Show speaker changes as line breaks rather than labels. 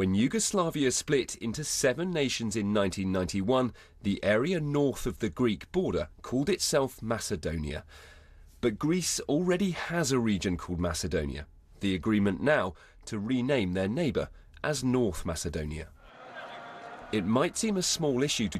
When Yugoslavia split into seven nations in 1991, the area north of the Greek border called itself Macedonia. But Greece already has a region called Macedonia. The agreement now to rename their neighbour as North Macedonia. It might seem a small issue to